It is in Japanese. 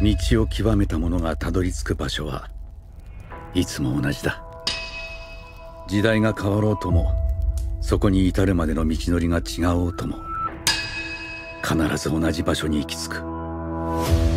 道を極めた者がたどり着く場所はいつも同じだ。時代が変わろうともそこに至るまでの道のりが違おうとも必ず同じ場所に行き着く。